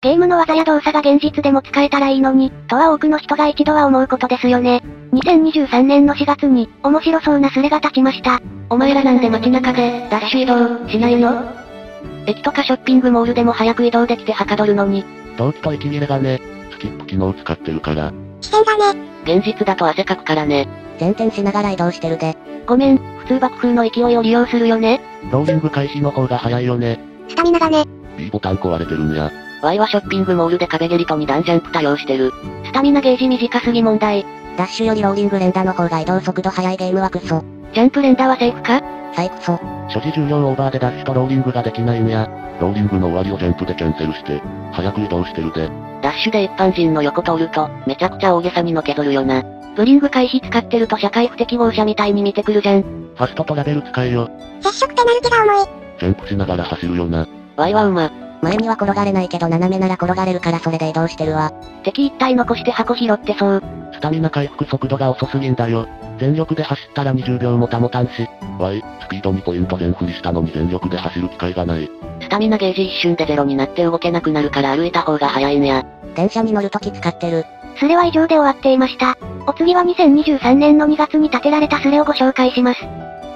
ゲームの技や動作が現実でも使えたらいいのに、とは多くの人が一度は思うことですよね。2023年の4月に、面白そうなスレが立ちました。お前らなんで街中で、ダッシュ移動、しないの？駅とかショッピングモールでも早く移動できてはかどるのに。同期と息切れがね、スキップ機能使ってるから。視線がね。現実だと汗かくからね。前転しながら移動してるで。ごめん、普通爆風の勢いを利用するよね。ローリング開始の方が早いよね。スタミナがね。B ボタン壊れてるんや。Y はショッピングモールで壁蹴りと2段ジャンプ多用してる。スタミナゲージ短すぎ問題。ダッシュよりローリング連打の方が移動速度速いゲームはクソ。ジャンプ連打はセーフか？最クソ。所持重量オーバーでダッシュとローリングができないんや。ローリングの終わりをジャンプでキャンセルして、早く移動してるで。ダッシュで一般人の横通ると、めちゃくちゃ大げさにのけぞるよな。ローリング回避使ってると社会不適合者みたいに見てくるじゃん。ファストトラベル使えよ。接触ペナルティが重い。ジャンプしながら走るよな。Y は馬。前には転がれないけど斜めなら転がれるからそれで移動してるわ。敵一体残して箱拾ってそう。スタミナ回復速度が遅すぎんだよ。全力で走ったら20秒も保たんし。Y、スピード2ポイント全振りしたのに全力で走る機会がない。スタミナゲージ一瞬でゼロになって動けなくなるから歩いた方が早いんや。電車に乗るとき使ってる。スレは以上で終わっていました。お次は2023年の2月に建てられたスレをご紹介します。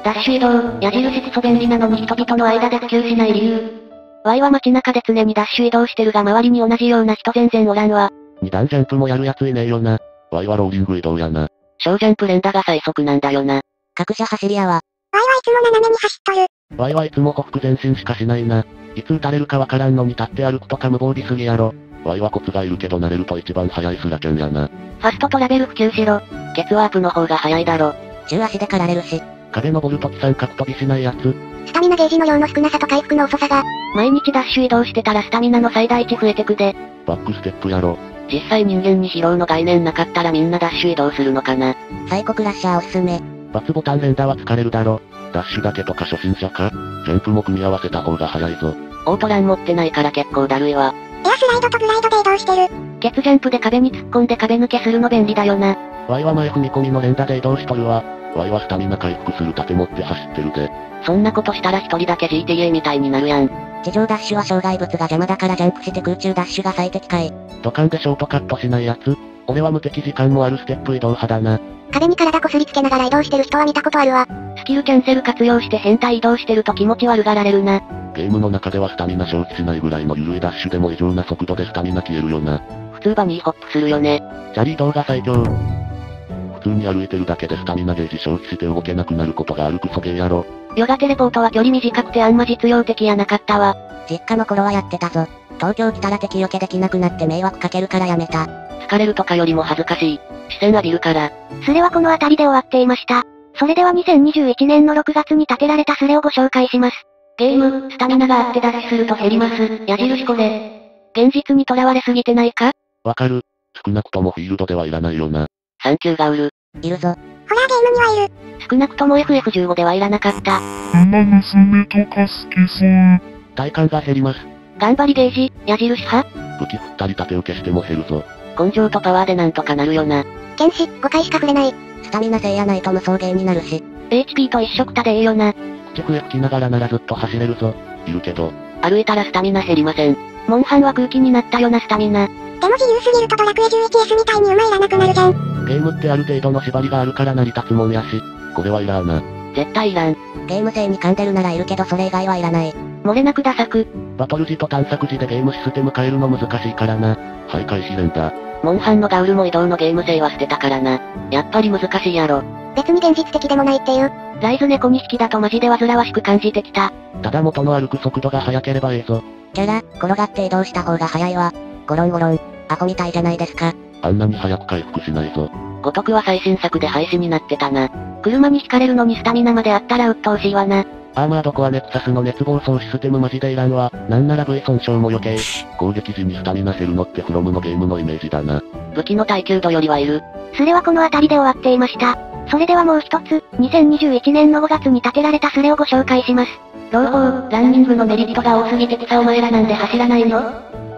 ダッシュ移動、矢印クソ便利なのに人々の間で普及しない理由。Y は街中で常にダッシュ移動してるが周りに同じような人全然おらんわ。二段ジャンプもやるやついねえよな。Y はローリング移動やな。小ジャンプ連打が最速なんだよな。各社走り屋は、Y はいつも斜めに走っとる。Y はいつも歩幅前進しかしないな。いつ撃たれるかわからんのに立って歩くとか無防備すぎやろ。Y はコツがいるけど慣れると一番速いスラキャンやな。ファストトラベル普及しろ。ケツワープの方が早いだろ。中足で狩られるし、壁登るとき三角飛びしないやつ。スタミナゲージの量の少なさと回復の遅さが、毎日ダッシュ移動してたらスタミナの最大値増えてくで。バックステップやろ。実際人間に疲労の概念なかったらみんなダッシュ移動するのかな。サイコクラッシャーおすすめ。バツボタン連打は疲れるだろ。ダッシュだけとか初心者かジャンプも組み合わせた方が早いぞ。オートラン持ってないから結構だるいわ。エアスライドとグライドで移動してる。ケツジャンプで壁に突っ込んで壁抜けするの便利だよな。Y は前踏み込みの連打で移動しとるわ。Y はスタミナ回復する盾持って走ってるで。そんなことしたら一人だけ GTA みたいになるやん。地上ダッシュは障害物が邪魔だからジャンプして空中ダッシュが最適解。土管でショートカットしないやつ俺は無敵時間もあるステップ移動派だな。壁に体こすりつけながら移動してる人は見たことあるわ。スキルキャンセル活用して変態移動してると気持ち悪がられるな。ゲームの中ではスタミナ消費しないぐらいの緩いダッシュでも異常な速度でスタミナ消えるよな。普通バニーホップするよね。チャリ移動が最強。普通に歩いてるだけでスタミナゲージ消費して動けなくなることがあるクソゲーやろ。ヨガテレポートは距離短くてあんま実用的やなかったわ。実家の頃はやってたぞ。東京来たら敵よけできなくなって迷惑かけるからやめた。疲れるとかよりも恥ずかしい。視線浴びるから。スレはこの辺りで終わっていました。それでは2021年の6月に建てられたスレをご紹介します。ゲーム、スタミナがあってダッシュすると減ります。矢印これ。現実にとらわれすぎてないか？わかる。少なくともフィールドではいらないよな。サンキューが売る。いるぞ。ホラーゲームにはいる。少なくとも FF15 ではいらなかった。馬娘とか好きそう。体感が減ります。頑張りゲージ、矢印派武器振ったり盾受けしても減るぞ。根性とパワーでなんとかなるよな。剣士、5回しか触れない。スタミナ制やないと無双ゲーになるし。HP と一色たでええよな。口笛吹きながらならずっと走れるぞ。いるけど、歩いたらスタミナ減りません。モンハンは空気になったよなスタミナ。でも自由すぎるとドラクエ 11S みたいに馬いらなくなるじゃん。ゲームってある程度の縛りがあるから成り立つもんやし、これはいらんな。絶対いらん。ゲーム性に噛んでるならいるけどそれ以外はいらない。漏れなくダサく。バトル時と探索時でゲームシステム変えるの難しいからな。徘徊試練だ。モンハンのガウルも移動のゲーム性は捨てたからな。やっぱり難しいやろ。別に現実的でもないっていう。ライズ猫2匹だとマジで煩わしく感じてきた。ただ元の歩く速度が速ければええぞ。キャラ、転がって移動した方が早いわ。ゴロンゴロン。アホみたいじゃないですか。あんなに早く回復しないぞ。ごとくは最新作で廃止になってたな。車に引かれるのにスタミナまであったら鬱陶しいわな。アーマードコアネクサスの熱暴走システムマジでいらんわ。なんなら V 損傷も余計。攻撃時にスタミナ減るのってフロムのゲームのイメージだな。武器の耐久度よりはいる。スレはこの辺りで終わっていました。それではもう一つ、2021年の5月に建てられたスレをご紹介します。朗報、ランニングのメリットが多すぎて草お前らなんで走らないの？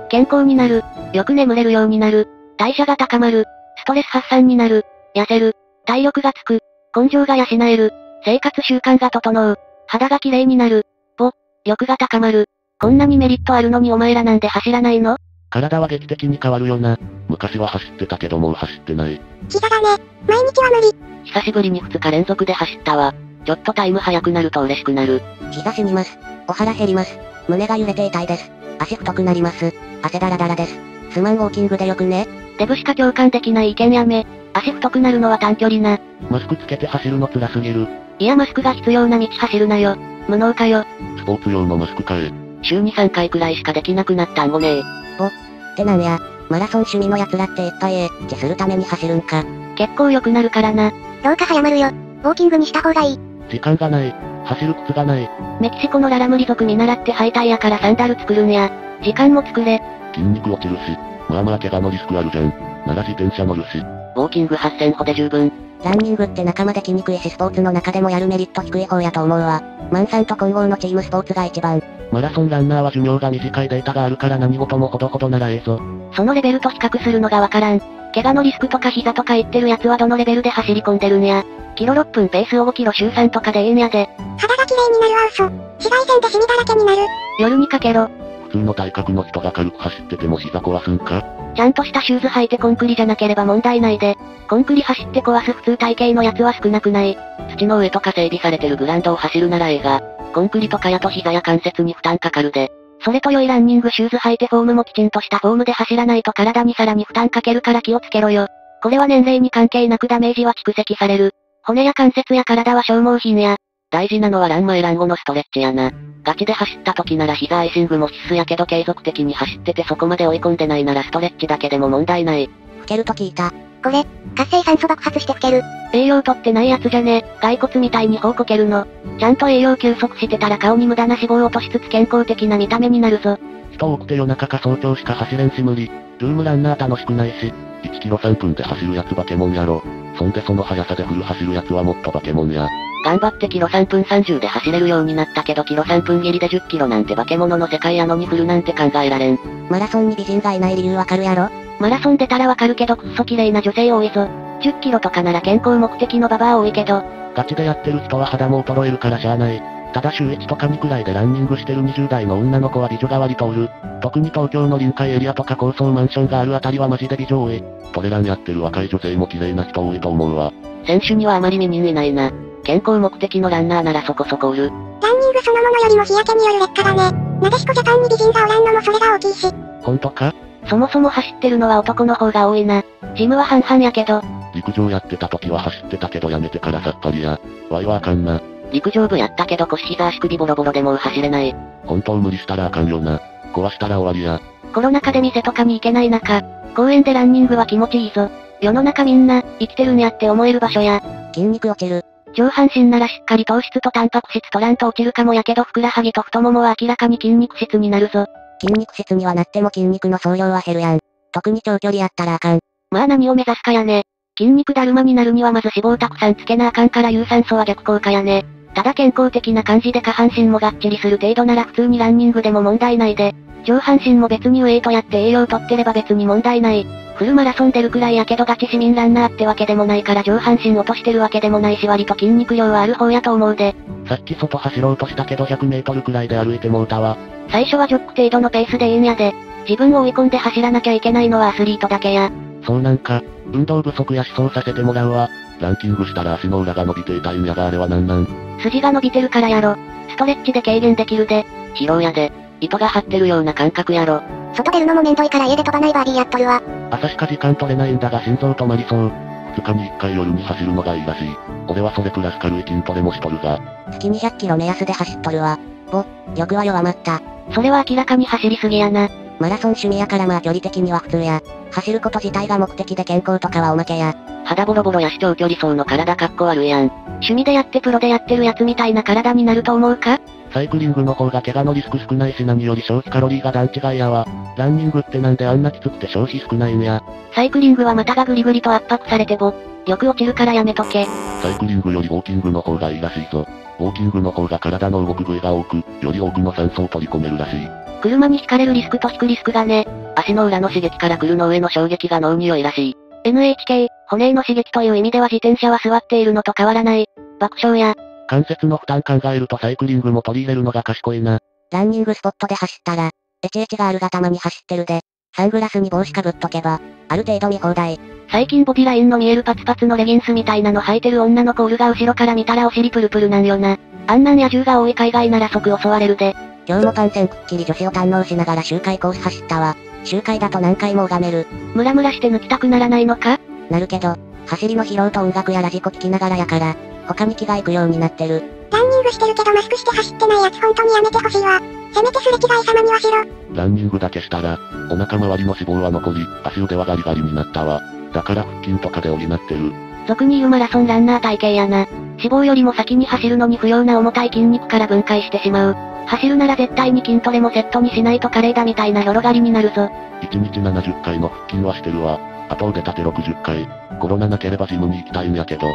健康になる。よく眠れるようになる。代謝が高まる。ストレス発散になる。痩せる。体力がつく。根性が養える。生活習慣が整う。肌が綺麗になる。ぽ、力が高まる。こんなにメリットあるのにお前らなんで走らないの？体は劇的に変わるよな。昔は走ってたけどもう走ってない。膝がね、毎日は無理。久しぶりに2日連続で走ったわ。ちょっとタイム速くなると嬉しくなる。膝死にます。お腹減ります。胸が揺れて痛いです。足太くなります。汗だらだらです。スマンウォーキングでよくね。デブしか共感できない意見やめ。足太くなるのは短距離な。マスクつけて走るの辛すぎる。いやマスクが必要な道走るなよ。無能かよ。スポーツ用のマスク買え。週に3回くらいしかできなくなったんごねえ。ってなんや。マラソン趣味の奴らっていっぱいエッチするために走るんか。結構良くなるからな。老化早まるよ。ウォーキングにした方がいい。時間がない。走る靴がない。メキシコのララムリ族見習ってハイタイヤからサンダル作るんや。時間も作れ。筋肉落ちるし。まあまあ怪我のリスクあるじゃん。なら自転車乗るし。ウォーキング8000歩で十分。ランニングって仲間できにくいしスポーツの中でもやるメリット低い方やと思うわ。マンさんと混合のチームスポーツが一番。マラソンランナーは寿命が短いデータがあるから何事もほどほどならええぞ。そのレベルと比較するのがわからん。怪我のリスクとか膝とか言ってる奴はどのレベルで走り込んでるんや。キロ6分ペースを5キロ週3とかでええんやで。肌が綺麗になるは嘘。紫外線でシミだらけになる。夜にかけろ。普通の体格の人が軽く走ってても膝壊すんか？ちゃんとしたシューズ履いてコンクリじゃなければ問題ないで。コンクリ走って壊す普通体型のやつは少なくない。土の上とか整備されてるグラウンドを走るならええが、コンクリとかやと膝や関節に負担かかるで。それと良いランニングシューズ履いてフォームもきちんとしたフォームで走らないと体にさらに負担かけるから気をつけろよ。これは年齢に関係なくダメージは蓄積される。骨や関節や体は消耗品や。大事なのはラン前ラン後のストレッチやな。ガチで走った時なら膝アイシングも必須やけど継続的に走っててそこまで追い込んでないならストレッチだけでも問題ない。老けると聞いた。これ、活性酸素爆発して老ける。栄養とってないやつじゃね。骸骨みたいに頬こけるの。ちゃんと栄養休息してたら顔に無駄な脂肪を落としつつ健康的な見た目になるぞ。人多くて夜中か早朝しか走れんし無理。ルームランナー楽しくないし。1キロ3分で走るやつバケモンやろ。そんでその速さでフル走るやつはもっとバケモンや。頑張ってキロ3分30で走れるようになったけどキロ3分切りで10キロなんて化け物の世界やのにフルなんて考えられん。マラソンに美人がいない理由わかるやろマラソン出たらわかるけどくっそ綺麗な女性多いぞ。10キロとかなら健康目的のババア多いけど、ガチでやってる人は肌も衰えるからしゃあない。ただ週1とか2くらいでランニングしてる20代の女の子は美女が割とおる。特に東京の臨海エリアとか高層マンションがあるあたりはマジで美女多い。トレランやってる若い女性も綺麗な人多いと思うわ。選手にはあまり見人いないな。健康目的のランナーならそこそこおる。ランニングそのものよりも日焼けによる劣化がね。なでしこジャパンに美人がおらんのもそれが大きいし。ほんとか？そもそも走ってるのは男の方が多いな。ジムは半々やけど、陸上やってた時は走ってたけどやめてからさっぱりや。ワイはあかんな。陸上部やったけど腰膝足首ボロボロでもう走れない。本当無理したらあかんよな。壊したら終わりや。コロナ禍で店とかに行けない中、公園でランニングは気持ちいいぞ。世の中みんな、生きてるんやって思える場所や、筋肉落ちる。上半身ならしっかり糖質とタンパク質取らんと落ちるかもやけどふくらはぎと太ももは明らかに筋肉質になるぞ。筋肉質にはなっても筋肉の総量は減るやん。特に長距離やったらあかん。まあ何を目指すかやね。筋肉だるまになるにはまず脂肪たくさんつけなあかんから有酸素は逆効果やね。ただ健康的な感じで下半身もがっちりする程度なら普通にランニングでも問題ないで。上半身も別にウェイトやって栄養とってれば別に問題ない。フルマラソン出るくらいやけどガチ市民ランナーってわけでもないから上半身落としてるわけでもないし割と筋肉量はある方やと思うで。さっき外走ろうとしたけど100メートルくらいで歩いてもうたわ。最初はジョック程度のペースでいいんやで。自分を追い込んで走らなきゃいけないのはアスリートだけや。そうなんか、運動不足や思想させてもらうわ。ランキングしたら足の裏が伸びて痛いんやがあれはなんなん？筋が伸びてるからやろ。ストレッチで軽減できるで。疲労やで。糸が張ってるような感覚やろ。外出るのもめんどいから家で飛ばないバーディーやっとるわ。朝しか時間取れないんだが心臓止まりそう。2日に1回夜に走るのがいいらしい。俺はそれプラス軽い筋トレもしとるが。月200キロ目安で走っとるわ。ぼ、欲は弱まった。それは明らかに走りすぎやな。マラソン趣味やからまあ距離的には普通や。走ること自体が目的で健康とかはおまけや。肌ボロボロやし長距離走の体かっこ悪いやん。趣味でやってプロでやってるやつみたいな体になると思うか？サイクリングの方が怪我のリスク少ないし何より消費カロリーが段違いやわ。ランニングってなんであんなきつくて消費少ないんや。サイクリングは股がグリグリと圧迫されてぼ、よく落ちるからやめとけ。サイクリングよりウォーキングの方がいいらしいぞ。ウォーキングの方が体の動く部位が多く、より多くの酸素を取り込めるらしい。車にひかれるリスクと引くリスクがね、足の裏の刺激から来るの上の衝撃が脳に良いらしい。NHK、骨への刺激という意味では自転車は座っているのと変わらない。爆笑や、関節の負担考えるとサイクリングも取り入れるのが賢いな。ランニングスポットで走ったら、HH があるがたまに走ってるで。サングラスに帽子かぶっとけば、ある程度見放題。最近ボディラインの見えるパツパツのレギンスみたいなの履いてる女の子おるが後ろから見たらお尻プルプルなんよな。あんなん野獣が多い海外なら即襲われるで。今日もパンセンくっきり女子を堪能しながら周回コース走ったわ。周回だと何回も拝める。ムラムラして抜きたくならないのか？なるけど、走りの疲労と音楽やラジコ聞きながらやから、他に気が行くようになってる。ランニングしてるけどマスクして走ってないやつ本当にやめてほしいわ。せめてすれ違い様にはしろ。ランニングだけしたら、お腹周りの脂肪は残り、足腕はガリガリになったわ。だから腹筋とかで補ってる。俗に言うマラソンランナー体型やな。脂肪よりも先に走るのに不要な重たい筋肉から分解してしまう。走るなら絶対に筋トレもセットにしないとカレーだみたいな広がりになるぞ。1日70回の腹筋はしてるわ。あと腕立て60回。コロナなければジムに行きたいんやけど。1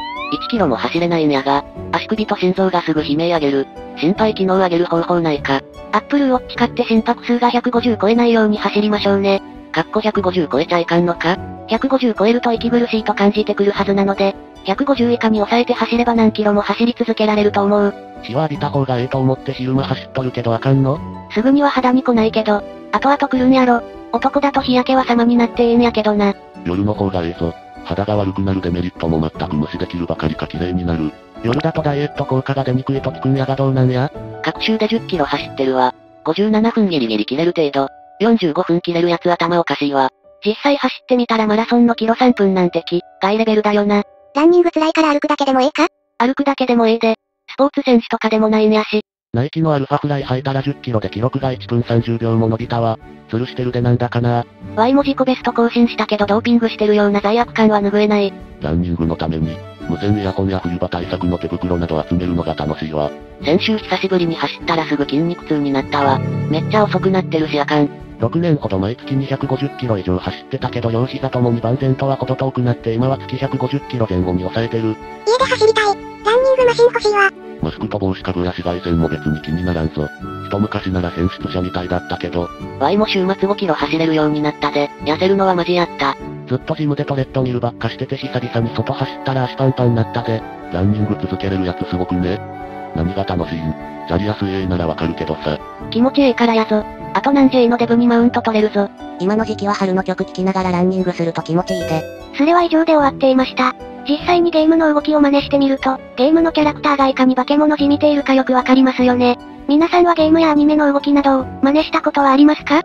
キロも走れないんやが、足首と心臓がすぐ悲鳴上げる。心肺機能上げる方法ないか。アップルウォッチ買って心拍数が150超えないように走りましょうね。かっこ150超えちゃいかんのか ?150 超えると息苦しいと感じてくるはずなので、150以下に抑えて走れば何キロも走り続けられると思う。日は浴びた方がええと思って昼間走っとるけどあかんの？すぐには肌に来ないけど、後々来るんやろ。男だと日焼けは様になってええんやけどな。夜の方がええぞ。肌が悪くなるデメリットも全く無視できるばかりか綺麗になる。夜だとダイエット効果が出にくいと聞くんやがどうなんや？各週で10キロ走ってるわ。57分ギリギリ切れる程度。45分切れるやつ頭おかしいわ。実際走ってみたらマラソンのキロ3分なんて気、外レベルだよな。ランニング辛いから歩くだけでもええか？歩くだけでもええで。スポーツ選手とかでもないんやし。ナイキのアルファフライ履いたら10キロで記録が1分30秒も伸びたわ。ズルしてるでなんだかな。Y も自己ベスト更新したけどドーピングしてるような罪悪感は拭えない。ランニングのために、無線イヤホンや冬場対策の手袋など集めるのが楽しいわ。先週久しぶりに走ったらすぐ筋肉痛になったわ。めっちゃ遅くなってるしあかん。6年ほど毎月250キロ以上走ってたけど両膝ともに万全とは程遠くなって今は月150キロ前後に抑えてる。家で走りたい。ランニングマシン欲しいわ。マスクと帽子かぶや紫外線も別に気にならんぞ。一昔なら選出者みたいだったけど。Y も週末5キロ走れるようになったで、痩せるのはマジやった。ずっとジムでトレッドミルばっかしてて久々に外走ったら足パンパンなったで。ランニング続けれるやつすごくね。何が楽しいんジャリアス A ならわかるけどさ。気持ちええからやぞ。あと何 J のデブにマウント取れるぞ。今の時期は春の曲聴きながらランニングすると気持ちいいで。それは以上で終わっていました。実際にゲームの動きを真似してみると、ゲームのキャラクターがいかに化け物じみているかよくわかりますよね。皆さんはゲームやアニメの動きなどを真似したことはありますか？